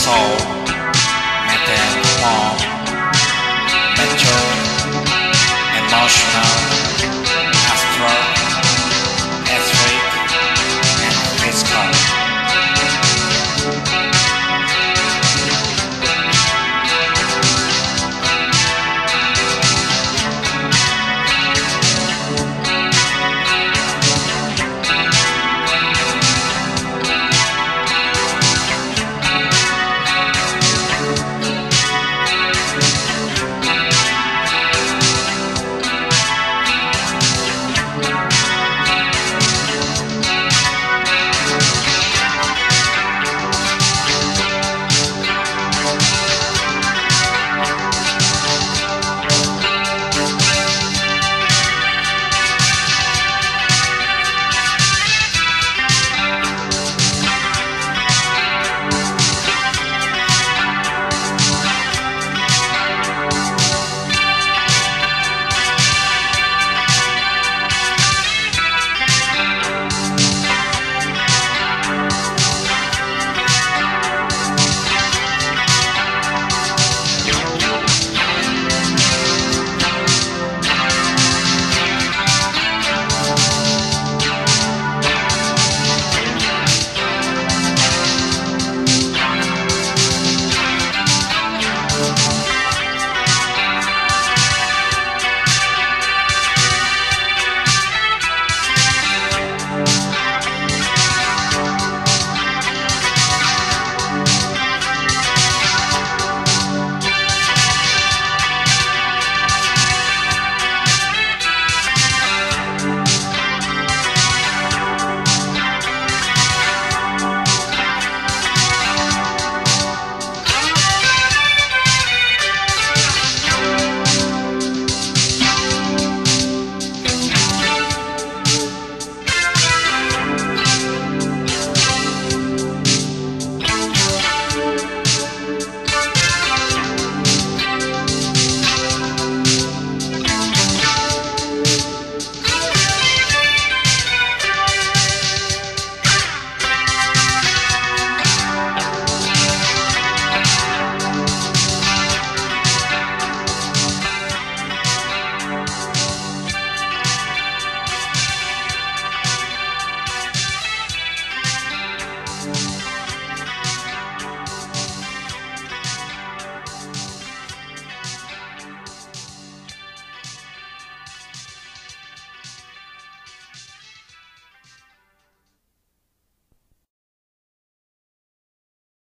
Saul